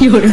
有人。